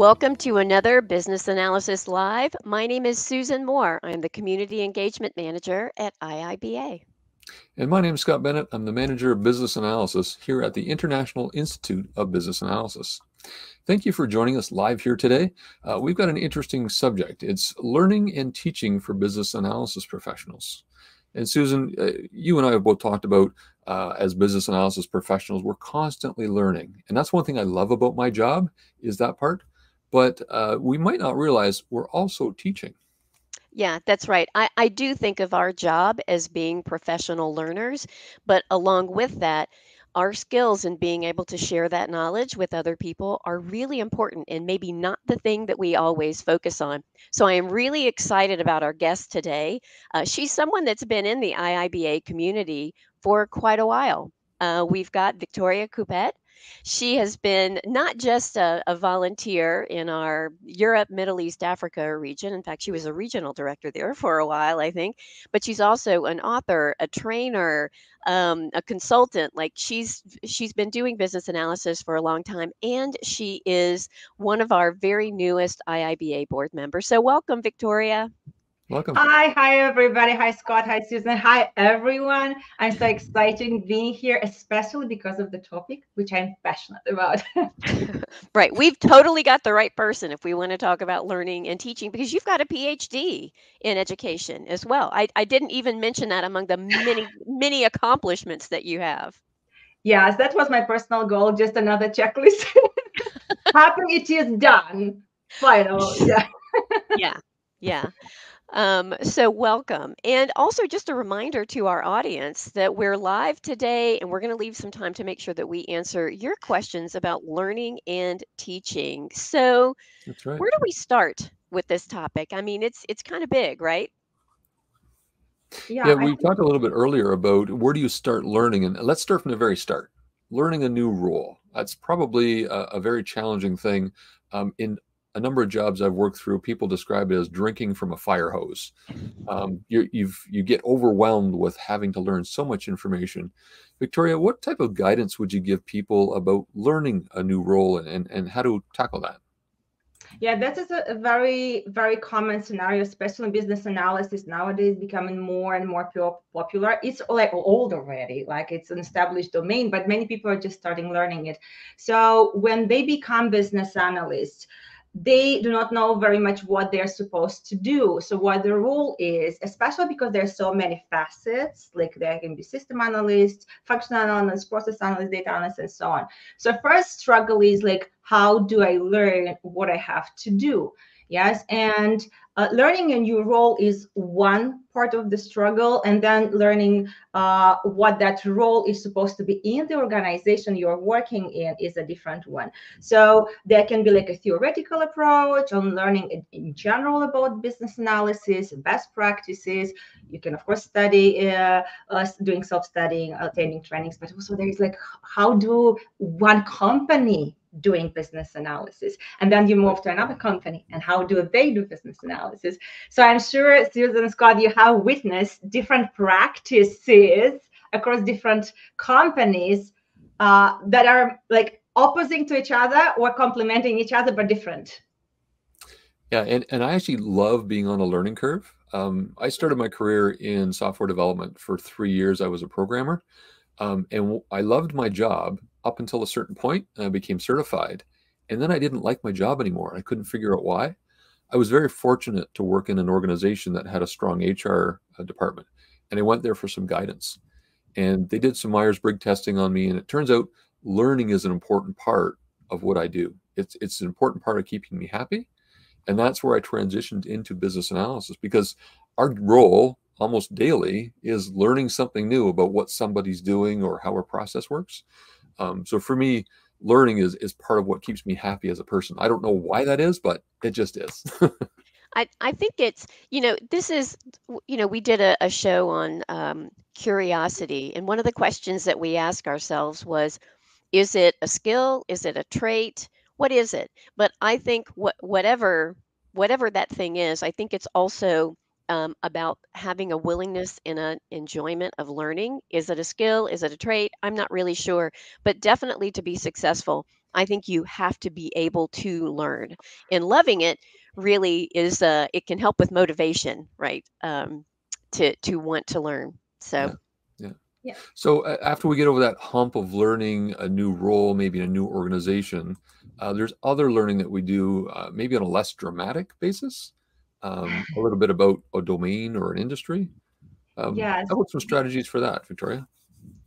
Welcome to another Business Analysis Live. My name is Susan Moore. I'm the Community Engagement Manager at IIBA. And my name is Scott Bennett. I'm the Manager of Business Analysis here at the International Institute of Business Analysis. Thank you for joining us live here today. Uh, we've got an interesting subject. It's learning and teaching for business analysis professionals. And Susan, uh, you and I have both talked about uh, as business analysis professionals, we're constantly learning. And that's one thing I love about my job is that part. But uh, we might not realize we're also teaching. Yeah, that's right. I, I do think of our job as being professional learners, but along with that, our skills in being able to share that knowledge with other people are really important and maybe not the thing that we always focus on. So I am really excited about our guest today. Uh, she's someone that's been in the IIBA community for quite a while. Uh, we've got Victoria Cupet. She has been not just a, a, volunteer in our Europe, Middle East, Africa region. In fact, she was a regional director there for a while, I think. But she's also an author, a trainer, um, a consultant. Like she's she's been doing business analysis for a long time, and she is one of our very newest IIBA board members. So welcome, Victoria. Welcome. Hi, hi everybody. Hi Scott. Hi Susan. Hi everyone. I'm so excited being here, especially because of the topic, which I'm passionate about. right. We've totally got the right person if we want to talk about learning and teaching because you've got a PhD in education as well. I, I didn't even mention that among the many, many accomplishments that you have. Yes, that was my personal goal. Just another checklist. Happy it is done. Final. Yeah. yeah. Yeah. Um, so, welcome. And also, just a reminder to our audience that we're live today and we're going to leave some time to make sure that we answer your questions about learning and teaching. So, That's right. where do we start with this topic? I mean, it's it's kind of big, right? Yeah, yeah we I talked a little bit earlier about where do you start learning, and let's start from the very start. Learning a new role. That's probably a, a very challenging thing um, in a number of jobs I've worked through, people describe it as drinking from a fire hose. Um, you you get overwhelmed with having to learn so much information. Victoria, what type of guidance would you give people about learning a new role and, and, how to tackle that? Yeah, that is a, a, very, very common scenario, especially in business analysis nowadays, becoming more and more popular. It's like old already, like it's an established domain, but many people are just starting learning it. So when they become business analysts, they do not know very much what they're supposed to do. So what the role is, especially because there's so many facets, like there can be system analysts, functional analysts, process analysts, data analysts, and so on. So first struggle is like, how do I learn what I have to do? Yes, and uh, learning a new role is one part of the struggle and then learning uh, what that role is supposed to be in the organization you're working in is a different one. So there can be like a theoretical approach on learning in, general about business analysis best practices. You can of course study uh doing self-studying attending trainings but also there is like how do one company doing business analysis. And then you move to another company and how do they do business analysis? So i'm sure susan scott you have witnessed different practices across different companies uh, that are like opposing to each other or complementing each other but different. Yeah and, and i actually love being on a learning curve. Um, i started my career in software development for three years. I was a programmer. Um, and I loved my job up until a certain point. I became certified. And then I didn't like my job anymore. I couldn't figure out why. I was very fortunate to work in an organization that had a strong HR uh, department. And I went there for some guidance. And they did some Myers Briggs testing on me. And it turns out learning is an important part of what I do. It's, it's an important part of keeping me happy. And that's where I transitioned into business analysis because our role almost daily is learning something new about what somebody's doing or how a process works. Um, so for me, learning is is part of what keeps me happy as a person. I don't know why that is, but it just is. I, I think it's you know this is you know we did a, a show on um, curiosity and one of the questions that we asked ourselves was is it a skill is it a trait what is it but i think what whatever whatever that thing is i think it's also um, about having a willingness and an enjoyment of learning. Is it a skill? Is it a trait? I'm not really sure, but definitely to be successful, I think you have to be able to learn. And loving it really is uh, it can help with motivation, right? Um, to to want to learn. So. Yeah. Yeah. So uh, after we get over that hump of learning a new role, maybe in a new organization, uh, there's other learning that we do, uh, maybe on a less dramatic basis. Um, a little bit about a domain or an industry. Um, Yes. How about some strategies for that, Victoria?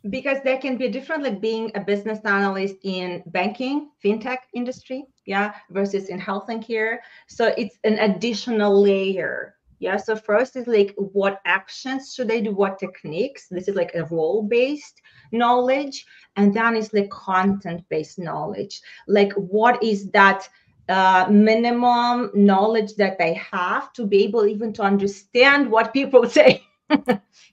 because there can be different like being a business analyst in banking fintech industry yeah versus in health and care so it's an additional layer yeah so first is like what actions should i do what techniques this is like a role based knowledge and then it's like content based knowledge like what is that uh, minimum knowledge that I have to be able even to understand what people say.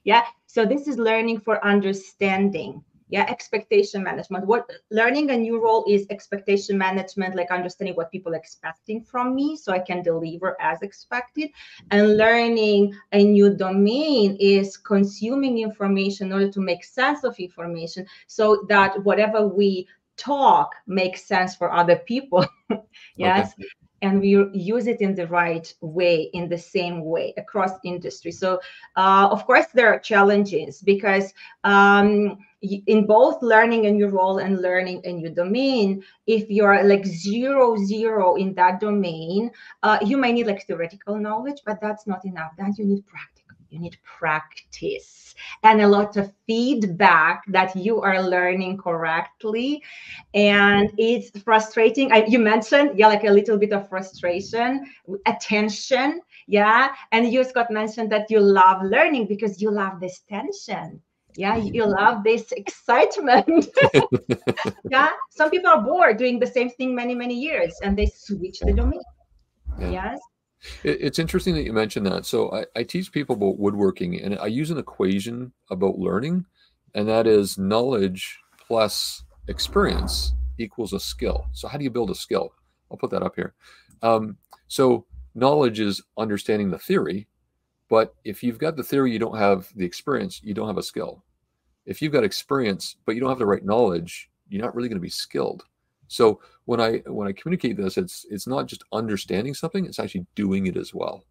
yeah. So this is learning for understanding. Yeah. Expectation management. What learning a new role is expectation management, like understanding what people are expecting from me so I can deliver as expected. And learning a new domain is consuming information in order to make sense of information so that whatever we talk makes sense for other people. yes. And we use it in the right way, in the same way across industry. So, uh, of course, there are challenges because um, in both learning a new role and learning a new domain, if you're like zero zero in that domain, uh, you might need like theoretical knowledge, but that's not enough. Then you need practical. You need practice and a lot of feedback that you are learning correctly. And it's frustrating. I, you mentioned, yeah, like a little bit of frustration, attention. Yeah. And you, Scott, mentioned that you love learning because you love this tension. Yeah, mm-hmm. you love this excitement. yeah, some people are bored doing the same thing many, many years and they switch the domain. Yeah. Yes. It, it's interesting that you mentioned that. So I, I teach people about woodworking and I use an equation about learning, and that is knowledge plus experience equals a skill. So how do you build a skill? I'll put that up here. Um, so knowledge is understanding the theory, but if you've got the theory, you don't have the experience, you don't have a skill. If you've got experience, but you don't have the right knowledge, you're not really going to be skilled. So when I when I communicate this, it's it's not just understanding something; it's actually doing it as well.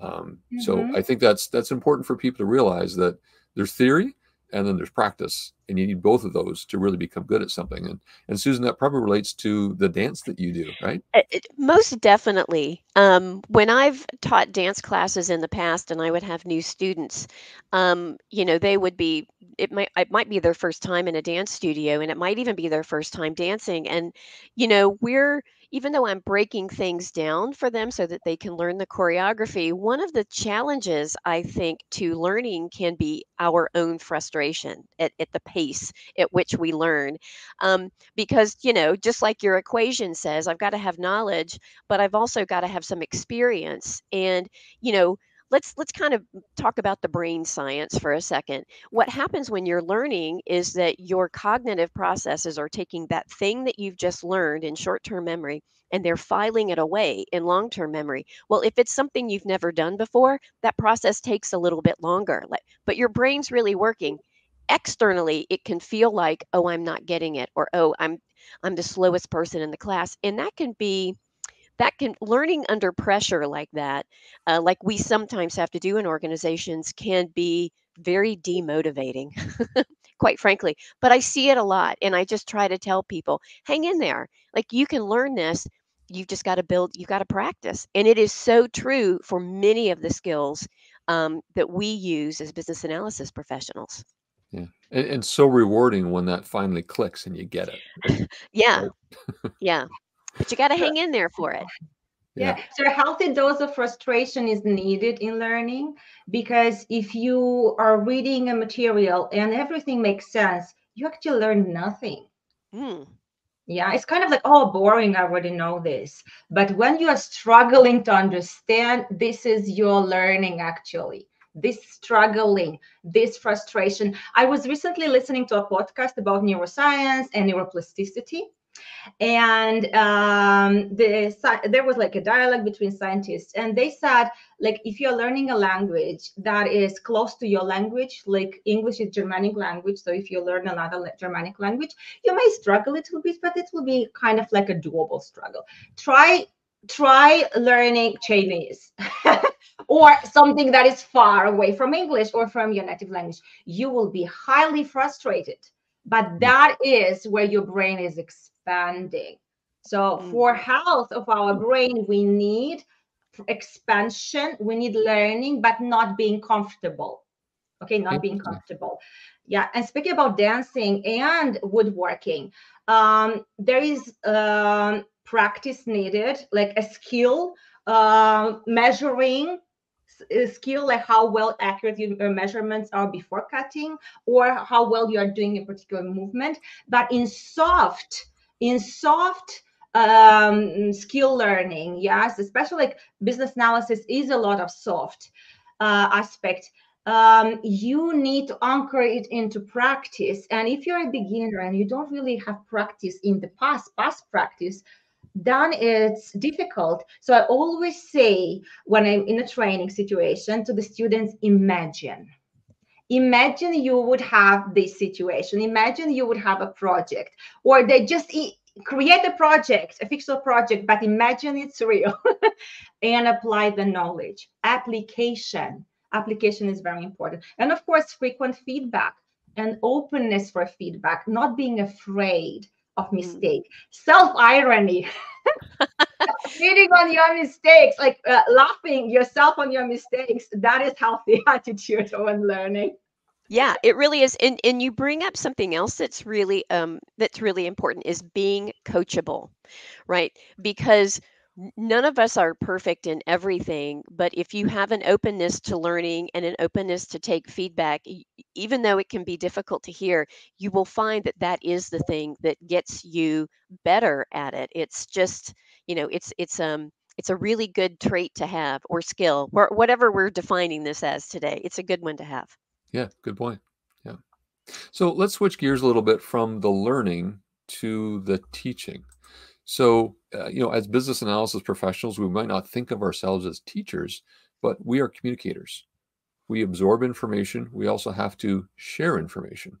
Um, So Mhm. I think that's that's important for people to realize that there's theory and then there's practice, and you need both of those to really become good at something. And and Susan, that probably relates to the dance that you do, right? Uh, Most definitely. Um, when I've taught dance classes in the past and I would have new students, um, you know, they would be, it might, it might be their first time in a dance studio and it might even be their first time dancing. And, you know, we're, even though I'm breaking things down for them so that they can learn the choreography, one of the challenges I think to learning can be our own frustration at, at the pace at which we learn. Um, because you know just like your equation says i've got to have knowledge but i've also got to have some experience and you know let's let's kind of talk about the brain science for a second. What happens when you're learning is that your cognitive processes are taking that thing that you've just learned in short-term memory and they're filing it away in long-term memory. Well if it's something you've never done before that process takes a little bit longer but your brain's really working. Externally it can feel like oh i'm not getting it or oh i'm i'm the slowest person in the class and that can be that can learning under pressure like that uh, like we sometimes have to do in organizations can be very demotivating quite frankly but i see it a lot and i just try to tell people hang in there like you can learn this you've just got to build you've got to practice and it is so true for many of the skills um, that we use as business analysis professionals. Yeah, and, and so rewarding when that finally clicks and you get it. yeah yeah but you got to hang in there for it Yeah. So a healthy dose of frustration is needed in learning because if you are reading a material and everything makes sense, you actually learn nothing. Mm, Yeah, it's kind of like, oh, boring. I already know this. But when you are struggling to understand, this is your learning actually. This struggling, this frustration. I was recently listening to a podcast about neuroscience and neuroplasticity. And um, the, there was like a dialogue between scientists and they said like if you're learning a language that is close to your language like english is germanic language so if you learn another germanic language you may struggle a little bit but it will be kind of like a doable struggle try try learning chinese or something that is far away from english or from your native language you will be highly frustrated but mm. that is where your brain is expanding. So mm. for health of our brain, we need expansion, we need learning, but not being comfortable. Okay, not being comfortable. Yeah, and speaking about dancing and woodworking, um, there is um, practice needed, like a skill, uh, measuring skill like how well accurate your measurements are before cutting or how well you are doing a particular movement but in soft in soft um, skill learning yes especially like business analysis is a lot of soft uh, aspect um, you need to anchor it into practice and if you're a beginner and you don't really have practice in the past past practice then it's difficult. So I always say when I'm in a training situation to the students, imagine. Imagine you would have this situation. Imagine you would have a project, or they just e- create a project, a fictional project, but imagine it's real and apply the knowledge. Application. Application is very important. And of course, frequent feedback and openness for feedback, not being afraid of mm. mistake self irony feeding on your mistakes like uh, laughing yourself on your mistakes that is healthy attitude when learning yeah it really is and and you bring up something else that's really um that's really important is being coachable right because none of us are perfect in everything, but if you have an openness to learning and an openness to take feedback, even though it can be difficult to hear, you will find that that is the thing that gets you better at it. It's just, you know, it's it's um it's a really good trait to have or skill or whatever we're defining this as today. It's a good one to have. Yeah, good point. Yeah. So let's switch gears a little bit from the learning to the teaching. So, uh, you know, as business analysis professionals, we might not think of ourselves as teachers, but we are communicators. We absorb information. We also have to share information.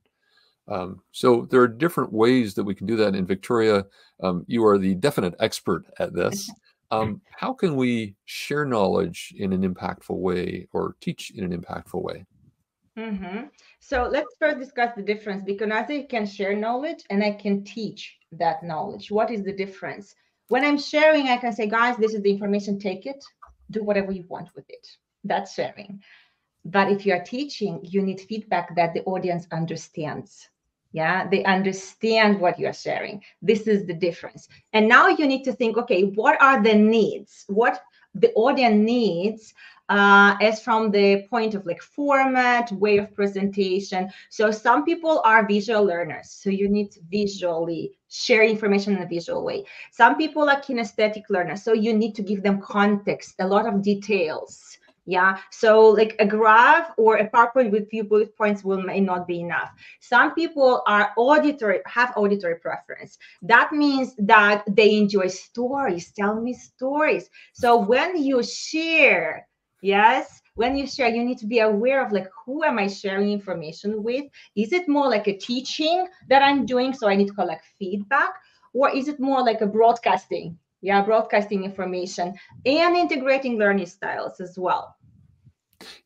Um, so there are different ways that we can do that. And Victoria, um, you are the definite expert at this. Um, how can we share knowledge in an impactful way or teach in an impactful way? Mm-hmm. So let's first discuss the difference because I can share knowledge and I can teach that knowledge. What is the difference? When I'm sharing, I can say, guys, this is the information, take it, do whatever you want with it. That's sharing. But if you are teaching, you need feedback that the audience understands. Yeah, they understand what you are sharing. This is the difference. And now you need to think, okay, what are the needs? What the audience needs uh, as from the point of like format, way of presentation. So some people are visual learners, so you need to visually share information in a visual way. Some people are kinesthetic learners, so you need to give them context, a lot of details. Yeah, so like a graph or a PowerPoint with few bullet points will may not be enough. Some people are auditory, have auditory preference. That means that they enjoy stories. Tell me stories. So when you share yes when you share you need to be aware of like who am i sharing information with? Is it more like a teaching that i'm doing so i need to collect feedback? Or is it more like a broadcasting? Yeah broadcasting information and integrating learning styles as well.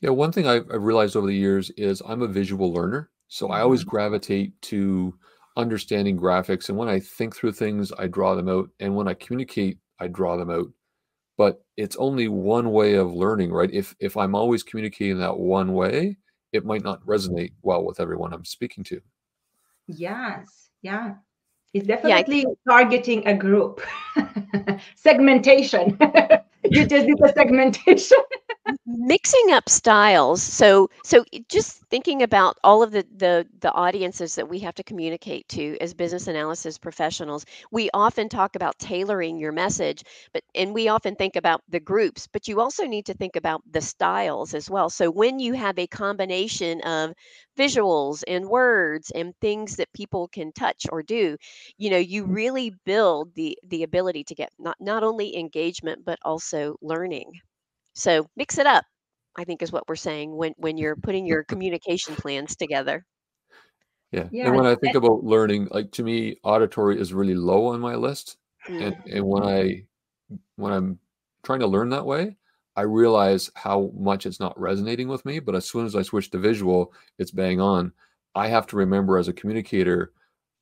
Yeah one thing i've, I've realized over the years is i'm a visual learner so i always mm-hmm. gravitate to understanding graphics and when i think through things i draw them out and when i communicate i draw them out it's only one way of learning right? If if i'm always communicating that one way it might not resonate mm-hmm. well with everyone i'm speaking to. Yes yeah. It's definitely yeah, targeting a group. Segmentation. You just did the segmentation mixing up styles. So so just thinking about all of the the the audiences that we have to communicate to as business analysis professionals we often talk about tailoring your message but and we often think about the groups but you also need to think about the styles as well. So when you have a combination of visuals and words and things that people can touch or do you know you really build the the ability to get not not only engagement but also learning so mix it up, I think is what we're saying when when you're putting your communication plans together. Yeah. Yeah. And when I think about learning, like to me, auditory is really low on my list. And Mm. and when I when I'm trying to learn that way, I realize how much it's not resonating with me. But as soon as I switch to visual, it's bang on. I have to remember as a communicator,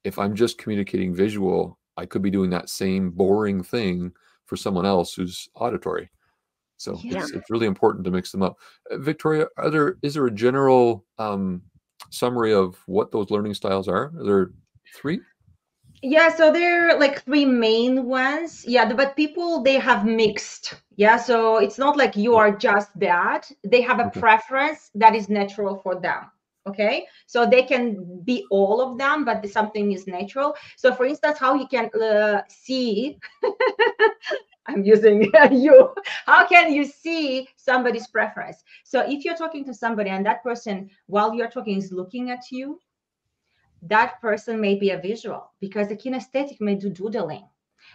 if I'm just communicating visual, I could be doing that same boring thing for someone else who's auditory. So Yeah. it's, it's really important to mix them up. Uh, Victoria, are there is there a general um, summary of what those learning styles are? Are there three? Yeah, so there are like three main ones. Yeah, but people they have mixed. Yeah, so it's not like you are just that. They have a Okay. preference that is natural for them. Okay, so they can be all of them, but something is natural. So, for instance, how you can uh, see, I'm using you. How can you see somebody's preference? So, if you're talking to somebody and that person, while you're talking, is looking at you, that person may be a visual because the kinesthetic may do doodling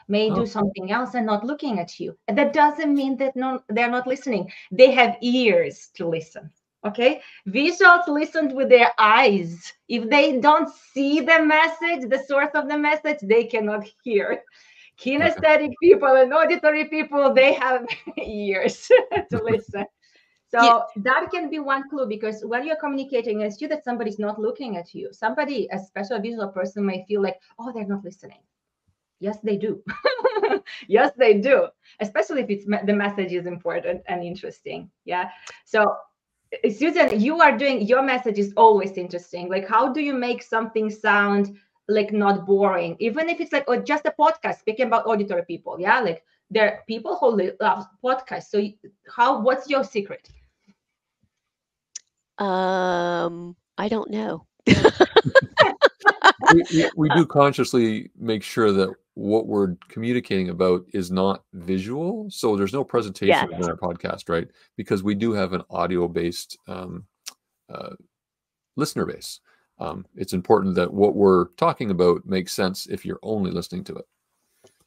may do something else and not looking at you. And that doesn't mean that no, they're not listening. They have ears to listen okay? Visuals listened with their eyes. If they don't see the message the source of the message they cannot hear kinesthetic people and auditory people they have ears to listen so Yeah. that can be one clue because when you're communicating, it's you that somebody's not looking at you. Somebody, a special visual person, may feel like, oh, they're not listening. Yes, they do. yes, they do. Especially if it's the message is important and interesting. Yeah. So, uh, Susan, you are doing your message is always interesting. Like, how do you make something sound like not boring, even if it's like oh, just a podcast speaking about auditory people? Yeah, like there are people who love podcasts. So, how? What's your secret? Um, I don't know. we, we, we do consciously make sure that what we're communicating about is not visual. So there's no presentation Yes. in our podcast, right? Because we do have an audio based um, uh, listener base. Um, it's important that what we're talking about makes sense if you're only listening to it.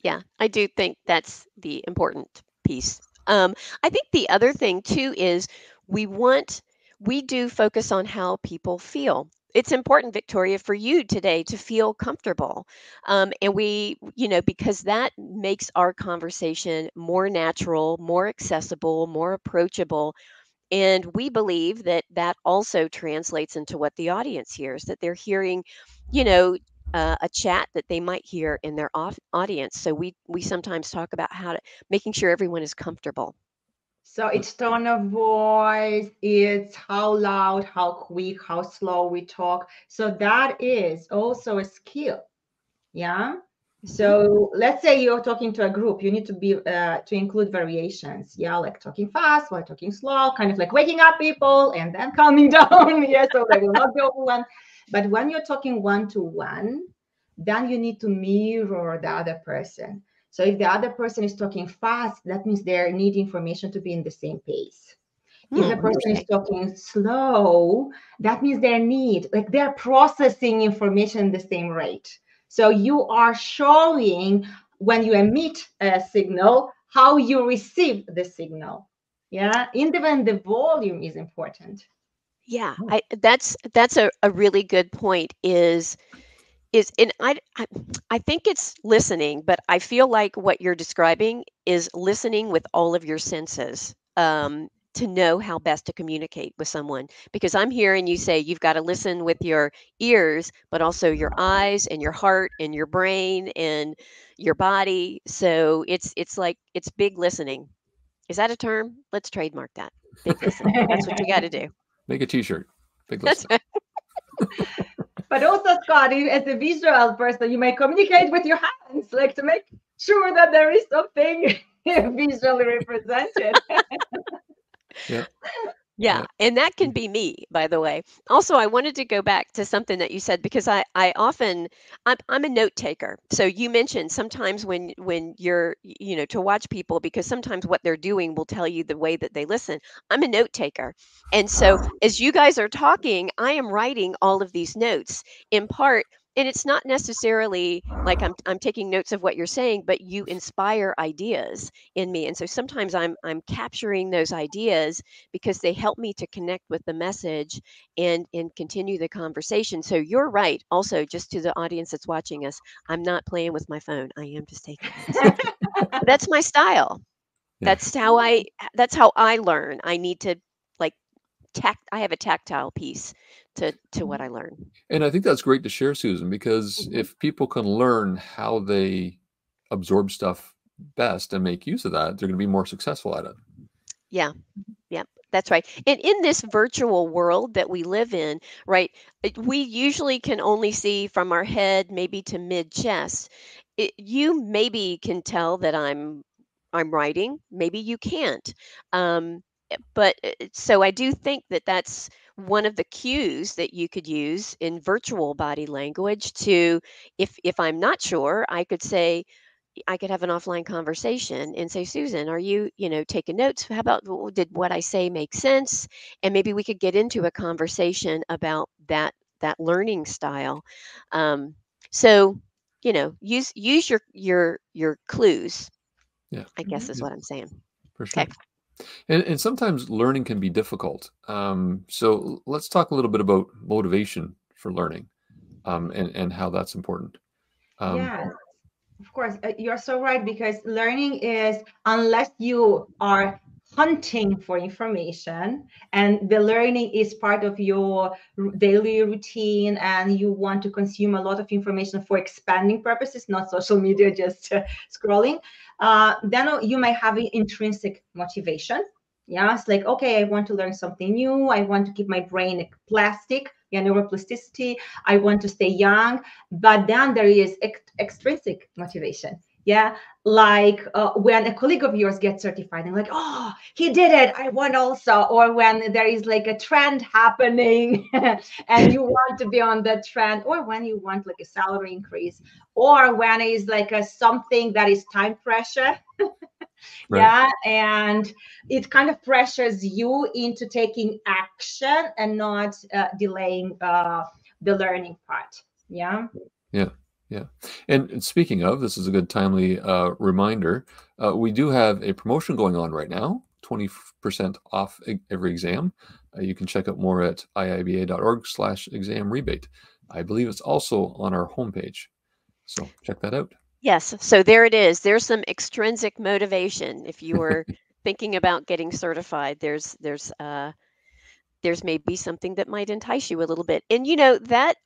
Yeah, I do think that's the important piece. Um, I think the other thing too is we want, we do focus on how people feel. It's important, Victoria, for you today to feel comfortable. Um, and we, you know, because that makes our conversation more natural, more accessible, more approachable. And we believe that that also translates into what the audience hears, that they're hearing, you know, uh, a chat that they might hear in their off- audience. So we we sometimes talk about how to making sure everyone is comfortable. So it's tone of voice, it's how loud, how quick, how slow we talk. So that is also a skill. Yeah. So let's say you're talking to a group, you need to be uh, to include variations. Yeah, like talking fast while talking slow, kind of like waking up people and then calming down. yeah, so they will not be overwhelmed. But when you're talking one to one, then you need to mirror the other person. So if the other person is talking fast, that means they need information to be in the same pace. If the Hmm, person is talking slow, that means they need, like they're processing information the same rate. So you are showing when you emit a signal how you receive the signal. Yeah, even the volume is important. Yeah, Oh. I that's that's a, a really good point is is and I, I I think it's listening, but I feel like what you're describing is listening with all of your senses um, to know how best to communicate with someone. Because I'm hearing you say you've got to listen with your ears, but also your eyes and your heart and your brain and your body. So it's it's like it's big listening. Is that a term? Let's trademark that. Big listening. That's what you got to do. Make a T-shirt. Big listening. listener. But also, Scotty, as a visual person, you may communicate with your hands, like to make sure that there is something visually represented. Yeah. Yeah, Yeah. and that can Mm. be me, by the way. Also, I wanted to go back to something that you said because I I often I'm I'm a note taker. So you mentioned sometimes when when you're you know to watch people because sometimes what they're doing will tell you the way that they listen. I'm a note taker. And so as you guys are talking, I am writing all of these notes in part and it's not necessarily like I'm I'm taking notes of what you're saying, but you inspire ideas in me. And so sometimes I'm I'm capturing those ideas because they help me to connect with the message and and continue the conversation. So you're right. Also, just to the audience that's watching us, I'm not playing with my phone. I am just taking. That's my style. Yeah. That's how I that's how I learn. I need to like tact I have a tactile piece to to what I learn. And I think that's great to share, Susan, because Mhm. if people can learn how they absorb stuff best and make use of that, they're going to be more successful at it. Yeah. Yeah, that's right. And in this virtual world that we live in, right, we usually can only see from our head maybe to mid chest. It, you maybe can tell that I'm I'm writing. Maybe you can't. Um, eh, but uh, so I do think that that's one of the cues that you could use in virtual body language to if if I'm not sure, I could say, I could have an offline conversation and say, Susan, are you, you know, taking notes? How about did what I say make sense? And maybe we could get into a conversation about that that learning style. Um, so, you know, use use your your your clues. Yeah, I guess Mhm. is Yeah. what I'm saying. for sure. Okay. And, and sometimes learning can be difficult. Um, so let's talk a little bit about motivation for learning um, and, and how that's important. Um, Yes, of course. Uh, You're so right because learning is, unless you are hunting for information and the learning is part of your daily routine and you want to consume a lot of information for expanding purposes, not social media, just uh, scrolling, uh, then you might have intrinsic motivation. Yeah, it's like, okay, I want to learn something new. I want to keep my brain plastic, yeah, neuroplasticity. I want to stay young but then there is ex- extrinsic motivation yeah like uh, when a colleague of yours gets certified and like oh he did it i want also or when there is like a trend happening and you want to be on that trend or when you want like a salary increase or when it's like a something that is time pressure Right. yeah and it kind of pressures you into taking action and not uh, delaying uh, the learning part Yeah. yeah And, and speaking of, this is a good timely uh, reminder. Uh, we do have a promotion going on right now 20% off every exam. Uh, you can check out more at iiba.org slash exam rebate. I believe it's also on our homepage. So check that out. Yes. So there it is. There's some extrinsic motivation. If you were thinking about getting certified, there's there's uh there's maybe something that might entice you a little bit. And you know that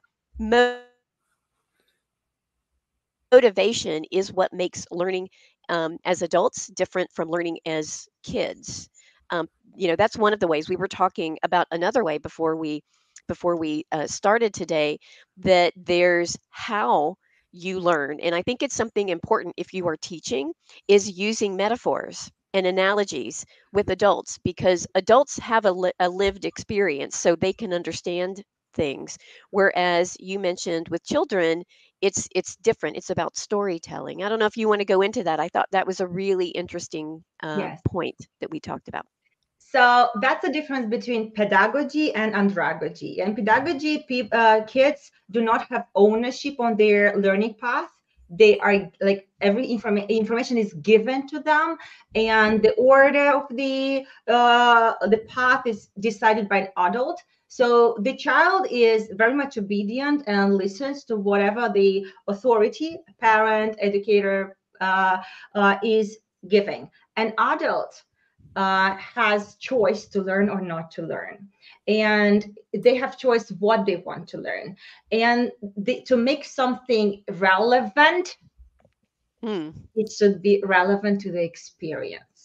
motivation is what makes learning um, as adults different from learning as kids. Um, you know, that's one of the ways we were talking about another way before we before we uh, started today that there's how you learn and i think it's something important if you are teaching is using metaphors and analogies with adults because adults have a, li- a lived experience so they can understand things whereas you mentioned with children it's it's different it's about storytelling i don't know if you want to go into that i thought that was a really interesting uh, Yes. point that we talked about So that's the difference between pedagogy and andragogy. And pedagogy, peop uh, kids do not have ownership on their learning path. They are like every informa- information is given to them, and the order of the uh, the path is decided by an adult. So the child is very much obedient and listens to whatever the authority, parent, educator uh, uh, is giving. An adult uh, has choice to learn or not to learn and they have choice what they want to learn and the, to make something relevant Hmm. it should be relevant to the experience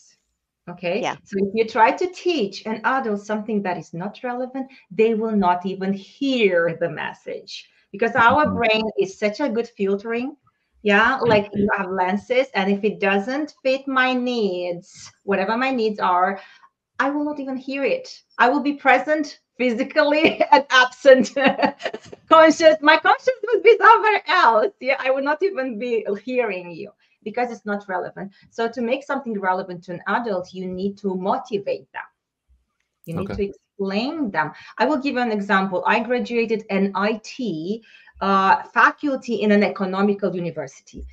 okay Yeah. so if you try to teach an adult something that is not relevant they will not even hear the message because our Mhm. brain is such a good filtering yeah like you have lenses and if it doesn't fit my needs whatever my needs are I will not even hear it. I will be present physically and absent conscious. My conscious would be somewhere else. Yeah, I would not even be hearing you because it's not relevant. So to make something relevant to an adult, you need to motivate them. You need okay. to explain them. I will give you an example. I graduated an IT uh, faculty in an economical university.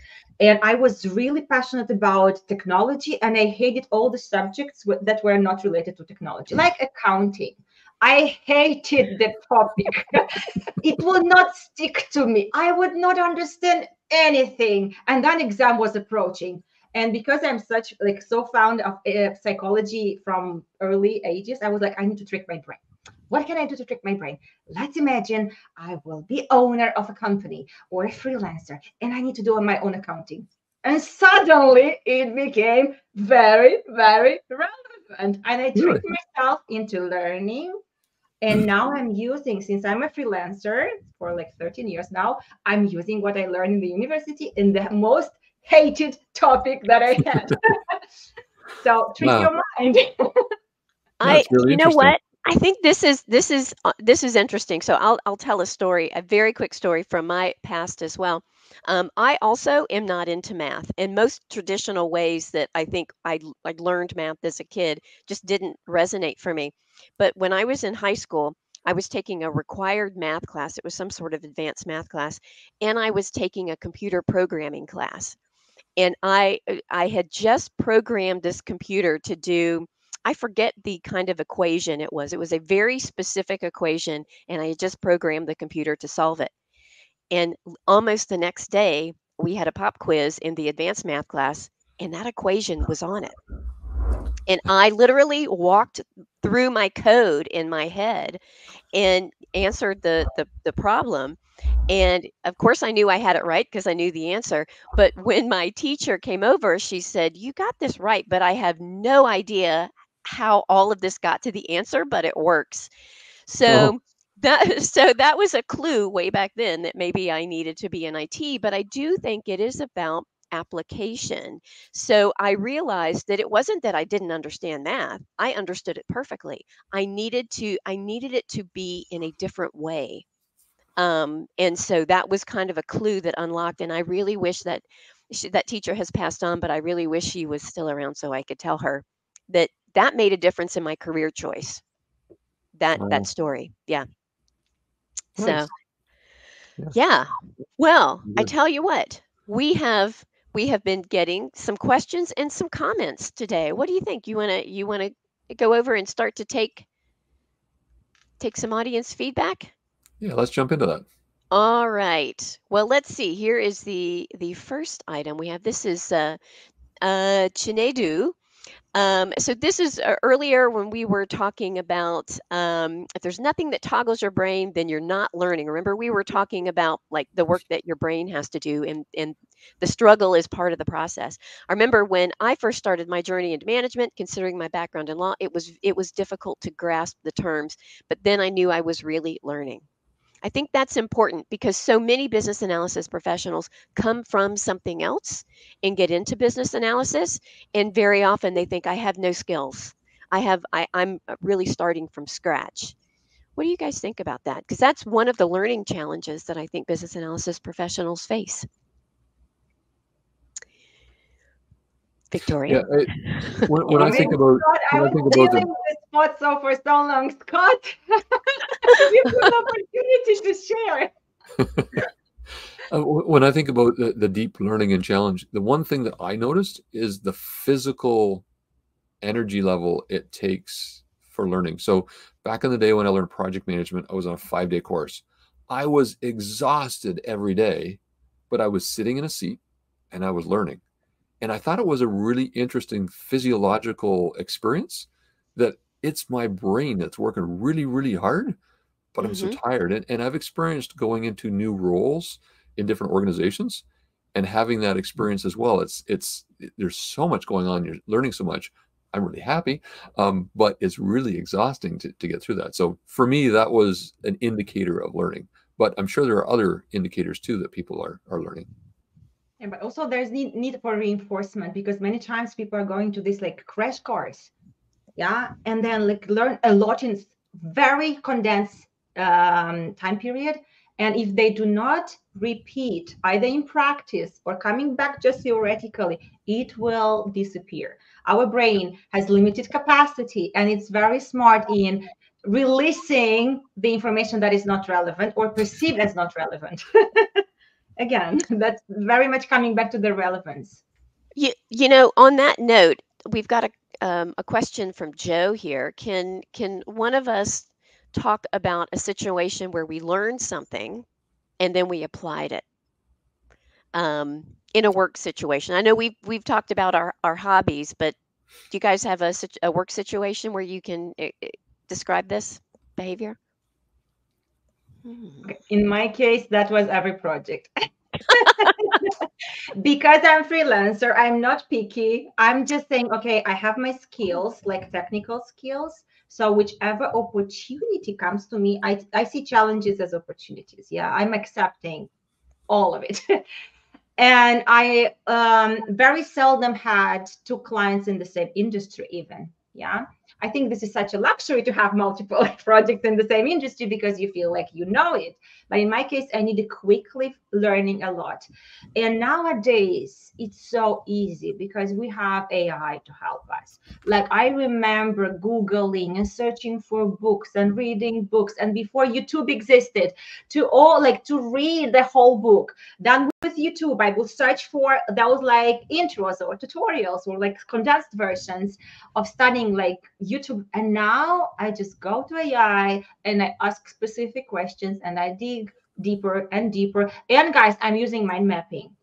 And I was really passionate about technology and I hated all the subjects that were not related to technology, like accounting. I hated the topic. it will not stick to me. I would not understand anything. And that exam was approaching. And because I'm such like so fond of uh, psychology from early ages, I was like, I need to trick my brain. What can I do to trick my brain? Let's imagine I will be owner of a company or a freelancer and I need to do my own accounting. And suddenly it became very, very relevant. And I tricked myself into learning. And now I'm using, since I'm a freelancer for like 13 years now, I'm using what I learned in the university in the most hated topic that I had. so trick wow. your mind. I, really you know what? I think this is this is uh, this is interesting. So I'll I'll tell a story, a very quick story from my past as well. Um, I also am not into math, and most traditional ways that I think I I learned math as a kid just didn't resonate for me. But when I was in high school, I was taking a required math class. It was some sort of advanced math class, and I was taking a computer programming class. And I I had just programmed this computer to do I forget the kind of equation it was. It was a very specific equation, and I just programmed the computer to solve it. And almost the next day, we had a pop quiz in the advanced math class, and that equation was on it. And I literally walked through my code in my head and answered the, the, the problem. And of course, I knew I had it right because I knew the answer. But when my teacher came over, she said, You got this right, but I have no idea how all of this got to the answer, but it works. So oh. that so that was a clue way back then that maybe I needed to be in IT, but I do think it is about application. So I realized that it wasn't that I didn't understand math. I understood it perfectly. I needed to I needed it to be in a different way. Um, and so that was kind of a clue that unlocked and I really wish that she, that teacher has passed on, but I really wish she was still around so I could tell her that that made a difference in my career choice. That wow. that story. Yeah. Nice. So yeah. yeah. Well, I tell you what, we have we have been getting some questions and some comments today. What do you think? You want to you want to go over and start to take take some audience feedback? Yeah, let's jump into that. All right. Well, let's see. Here is the the first item we have. This is uh, uh, Chinedu um, so this is uh, earlier when we were talking about um, if there's nothing that toggles your brain, then you're not learning. Remember, we were talking about like the work that your brain has to do, and and the struggle is part of the process. I remember when I first started my journey into management, considering my background in law, it was it was difficult to grasp the terms, but then I knew I was really learning. I think that's important because so many business analysis professionals come from something else and get into business analysis. And very often they think, I have no skills. I have, I, I'm uh, really starting from scratch. What do you guys think about that? Because that's one of the learning challenges that I think business analysis professionals face. Victoria. Yeah, it, when, when I think about, God, when I, I think about the, spot so for so long, Scott. you an opportunity to share. Uh, when I think about the, the deep learning and challenge, the one thing that I noticed is the physical energy level it takes for learning. So back in the day when I learned project management, I was on a five day course. I was exhausted every day, but I was sitting in a seat and I was learning. And I thought it was a really interesting physiological experience that it's my brain that's working really, really hard, but mm-hmm. I'm so mm-hmm. tired. And, and I've experienced going into new roles in different organizations and having that experience as well. It's, it's, it, there's so much going on. You're learning so much. I'm really happy, um, but it's really exhausting to, to get through that. So for me, that was an indicator of learning. But I'm sure there are other indicators too that people are, are learning. Yeah, but also there's need, need for reinforcement because many times people are going to this like crash course yeah? And then like learn a lot in very condensed um, time period. And if they do not repeat either in practice or coming back just theoretically it will disappear. Our brain has limited capacity and it's very smart in releasing the information that is not relevant or perceived as not relevant again that's very much coming back to the relevance. You, you know on that note we've got a, um, a question from joe here. Can can one of us talk about a situation where we learned something and then we applied it? Um, in a work situation. I know we've we've talked about our, our hobbies but do you guys have a, such a work situation where you can uh, describe this behavior hmm. in my case that was every project because I'm freelancer, I'm not picky. I'm just saying, okay, I have my skills, like technical skills. So whichever opportunity comes to me, I, I see challenges as opportunities. Yeah, I'm accepting all of it. and I um, very seldom had two clients in the same industry, even. Yeah. I think this is such a luxury to have multiple projects in the same industry because you feel like you know it. But in my case, I needed quickly learning a lot. And nowadays, it's so easy because we have AI to help us. Like I remember Googling and searching for books and reading books. And before YouTube existed, to all like to read the whole book. Then YouTube, I would search for those like intros or tutorials or like condensed versions of studying like YouTube. And now I just go to AI and I ask specific questions and I dig deeper and deeper. And guys, I'm using mind mapping.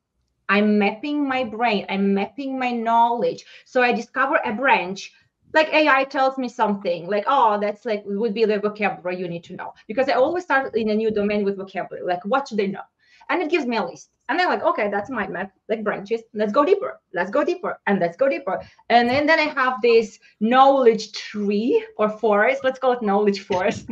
I'm mapping my brain, I'm mapping my knowledge. So I discover a branch like AI tells me something like, oh, that's like would be the vocabulary you need to know. Because I always start in a new domain with vocabulary, like what should they know? And it gives me a list. And I'm like, okay, that's my map, like branches. Let's go deeper. Let's go deeper. And let's go deeper. And then, then I have this knowledge tree or forest. Let's call it knowledge forest.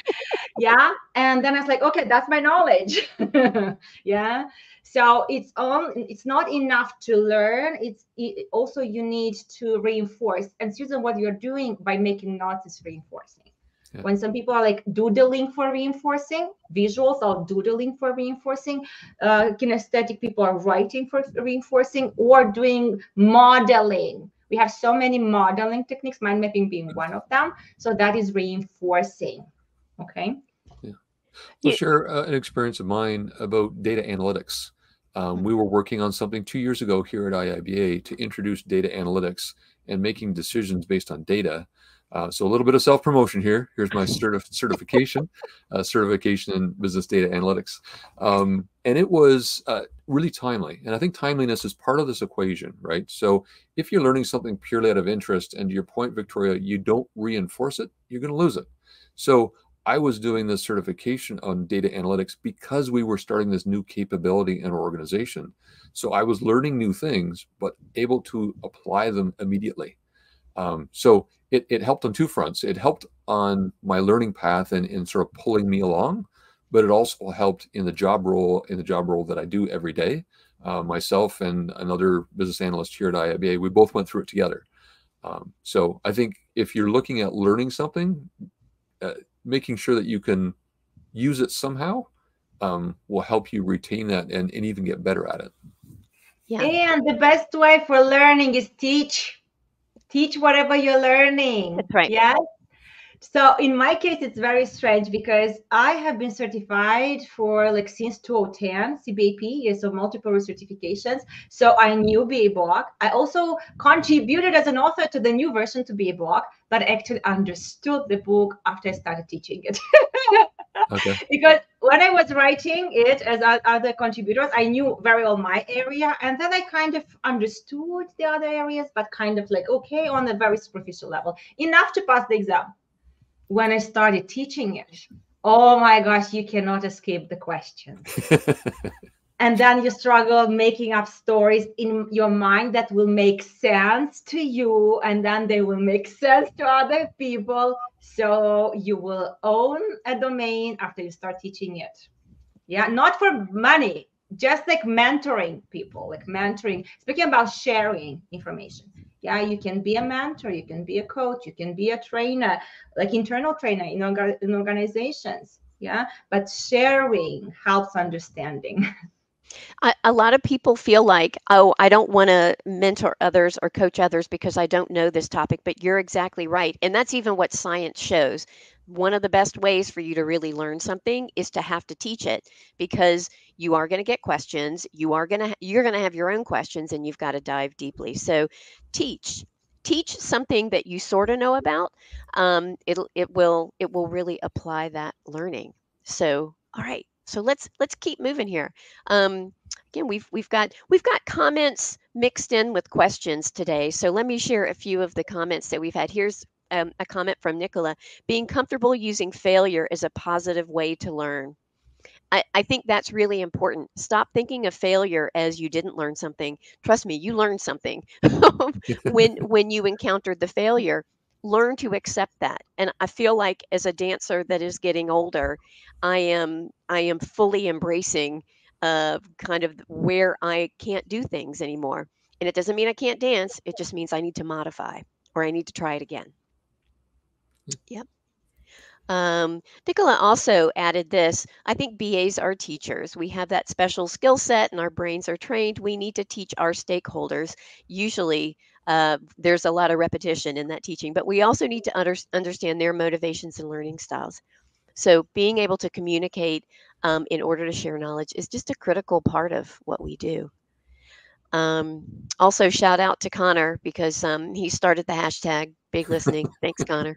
yeah. And then I was like, okay, that's my knowledge. yeah. So it's on it's not enough to learn. It's it, also you need to reinforce. And Susan, what you're doing by making notes is reinforcing. Yeah. When some people are like doodling for reinforcing, visuals are doodling for reinforcing, uh, kinesthetic people are writing for reinforcing or doing modeling. We have so many modeling techniques, mind mapping being one of them. So that is reinforcing. Okay. Yeah. I'll share uh, an experience of mine about data analytics. Um, mm-hmm. we were working on something two years ago here at IIBA to introduce data analytics and making decisions based on data. Uh, so a little bit of self promotion here. Here's my certif certification, uh, certification in business data analytics, um, and it was uh, really timely. And I think timeliness is part of this equation, right? So if you're learning something purely out of interest, and to your point, Victoria, you don't reinforce it, you're going to lose it. So I was doing this certification on data analytics because we were starting this new capability in our organization. So I was learning new things, but able to apply them immediately. Um, so it, it helped on two fronts. It helped on my learning path and, and sort of pulling me along, but it also helped in the job role in the job role that I do every day. Uh, myself and another business analyst here at IIBA, we both went through it together. Um, so I think if you're looking at learning something, uh, making sure that you can use it somehow um, will help you retain that and, and even get better at it. Yeah. And the best way for learning is teach teach whatever you're learning. That's right. Yes. So in my case, it's very strange because I have been certified for like since 2010 CBAP, yes, so multiple certifications. So I knew BABOK. I also contributed as an author to the new version to BABOK, but actually understood the book after I started teaching it. okay. Because when I was writing it as other contributors, I knew very well my area, and then I kind of understood the other areas, but kind of like okay on a very superficial level, enough to pass the exam when I started teaching it, oh my gosh, you cannot escape the questions. and then you struggle making up stories in your mind that will make sense to you, and then they will make sense to other people. So you will own a domain after you start teaching it. Yeah, not for money, just like mentoring people, like mentoring, speaking about sharing information Yeah, you can be a mentor, you can be a coach, you can be a trainer, like internal trainer in, orga- in organizations. Yeah, but sharing helps understanding. A, a lot of people feel like, oh, I don't want to mentor others or coach others because I don't know this topic, but you're exactly right. And that's even what science shows. One of the best ways for you to really learn something is to have to teach it because you are going to get questions, you are going to you're going to have your own questions and you've got to dive deeply. So teach teach something that you sort of know about um, it'll it will it will really apply that learning so all right so let's let's keep moving here. Um, again, we've we've got we've got comments mixed in with questions today. So let me share a few of the comments that we've had. Here's um, a comment from Nicola: being comfortable using failure is a positive way to learn. I, I think that's really important. Stop thinking of failure as you didn't learn something. Trust me, you learned something when when you encountered the failure learn to accept that and i feel like as a dancer that is getting older i am i am fully embracing uh, kind of where i can't do things anymore and it doesn't mean i can't dance it just means i need to modify or i need to try it again. Yep um, Nicola also added this I think BAs are teachers. We have that special skill set and our brains are trained. We need to teach our stakeholders, usually uh, there's a lot of repetition in that teaching, but we also need to under, understand their motivations and learning styles. So being able to communicate um, in order to share knowledge is just a critical part of what we do. Um, also, shout out to Connor because um, he started the hashtag big listening. Thanks, Connor.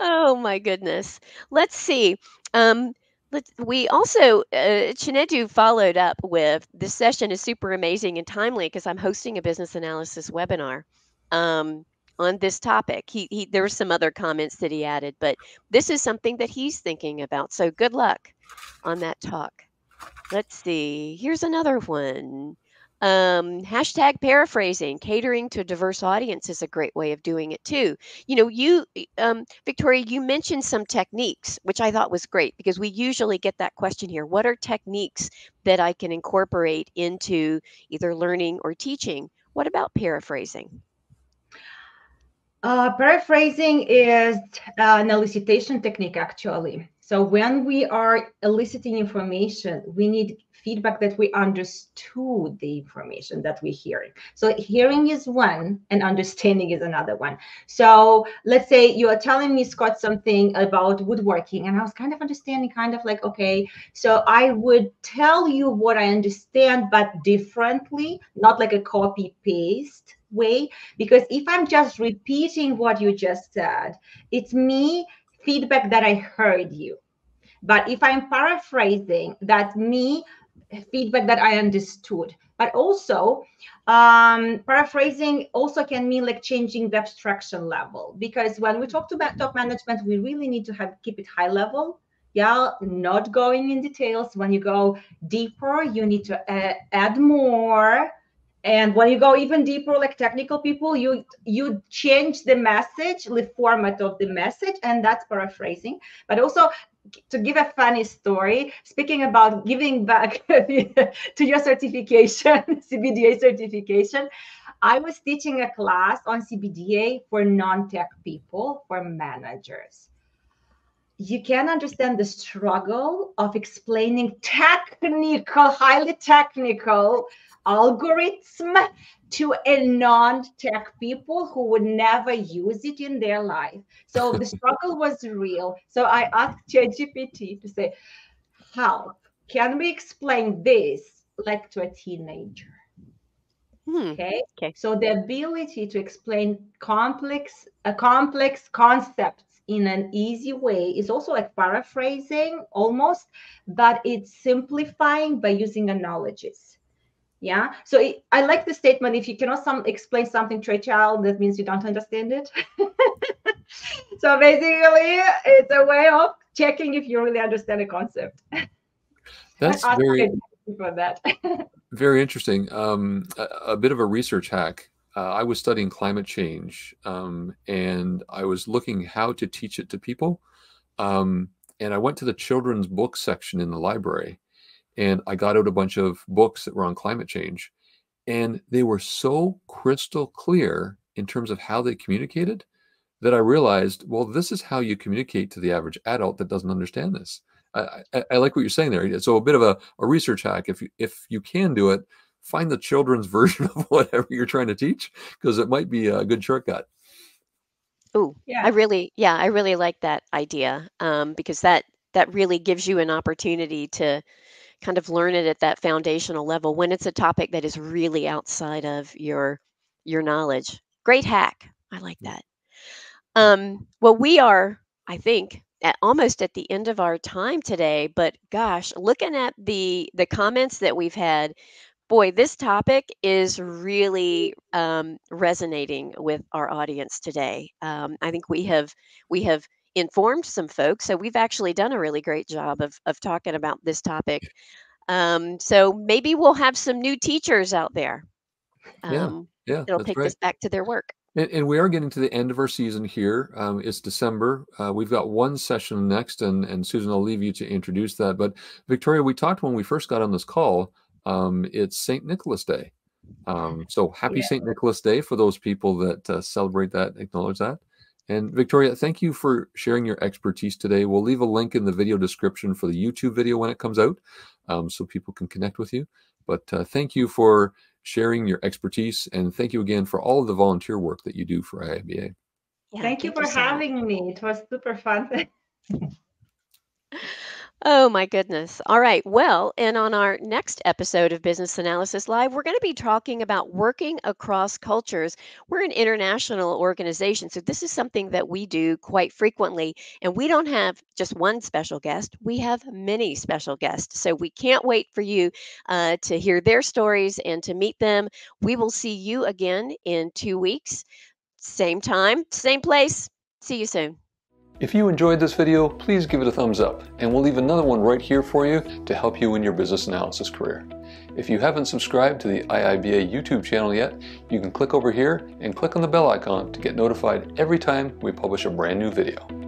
Oh my goodness. Let's see. Um, we also, uh, Chinedu followed up with this session is super amazing and timely because I'm hosting a business analysis webinar um, on this topic. He, he, there were some other comments that he added, but this is something that he's thinking about. So good luck on that talk. Let's see. Here's another one. Um, hashtag paraphrasing, catering to a diverse audience is a great way of doing it too. You know, you, um, Victoria, you mentioned some techniques, which I thought was great because we usually get that question here. What are techniques that I can incorporate into either learning or teaching? What about paraphrasing? Uh, paraphrasing is uh, an elicitation technique, actually. So when we are eliciting information, we need feedback that we understood the information that we're hearing. So hearing is one and understanding is another one. So let's say you are telling me, Scott, something about woodworking, and I was kind of understanding, kind of like, okay, so I would tell you what I understand, but differently, not like a copy paste way. Because if I'm just repeating what you just said, it's me feedback that I heard you. But if I'm paraphrasing, that's me feedback that I understood. But also, um, paraphrasing also can mean like changing the abstraction level because when we talk about top management, we really need to have keep it high level. Yeah, not going in details. When you go deeper, you need to uh, add more and when you go even deeper like technical people you you change the message the format of the message and that's paraphrasing. But also to give a funny story speaking about giving back to your certification cbda certification i was teaching a class on cbda for non-tech people for managers. You can understand the struggle of explaining technical highly technical algorithm to a non-tech people who would never use it in their life. So the struggle was real. So I asked ChatGPT to say, "Help! Can we explain this like to a teenager?" Hmm. Okay. Okay. So the ability to explain complex a complex concepts in an easy way is also like paraphrasing almost, but it's simplifying by using analogies yeah? So it, i like the statement if you cannot some explain something to a child that means you don't understand it. So basically it's a way of checking if you really understand a concept. That's very for that. very interesting. Um, a, a, bit of a research hack. Uh, i was studying climate change um, and i was looking how to teach it to people. Um, and i went to the children's book section in the library and I got out a bunch of books that were on climate change. And they were so crystal clear in terms of how they communicated that I realized, well, this is how you communicate to the average adult that doesn't understand this. I, I, I like what you're saying there. So a bit of a, a research hack. If you, if you can do it, find the children's version of whatever you're trying to teach because it might be a good shortcut. Oh, yeah. I really, yeah, I really like that idea um, because that that really gives you an opportunity to kind of learn it at that foundational level when it's a topic that is really outside of your your knowledge. Great hack. I like that. Um, well, we are, I think, at almost at the end of our time today. But gosh, looking at the the comments that we've had, boy, this topic is really um, resonating with our audience today. Um, I think we have we have informed some folks, so we've actually done a really great job of of talking about this topic. Um, so maybe we'll have some new teachers out there. yeah, um, yeah, it'll take right. this back to their work. And, and, we are getting to the end of our season here. Um, it's December. Uh, we've got one session next, and, and Susan, I'll leave you to introduce that. But Victoria, we talked when we first got on this call. Um, it's St. Nicholas Day. Um, so happy yeah. St. Nicholas Day for those people that uh, celebrate that, acknowledge that. And Victoria, thank you for sharing your expertise today. We'll leave a link in the video description for the YouTube video when it comes out um, so people can connect with you. But uh, thank you for sharing your expertise. And thank you again for all of the volunteer work that you do for IIBA. Yeah, thank, thank you for you having me. It was super fun. Oh my goodness. All right. Well, and on our next episode of Business Analysis Live, we're going to be talking about working across cultures. We're an international organization, so this is something that we do quite frequently. And we don't have just one special guest, we have many special guests. So we can't wait for you uh, to hear their stories and to meet them. We will see you again in two weeks, same time, same place. See you soon. If you enjoyed this video, please give it a thumbs up, and we'll leave another one right here for you to help you in your business analysis career. If you haven't subscribed to the IIBA YouTube channel yet, you can click over here and click on the bell icon to get notified every time we publish a brand new video.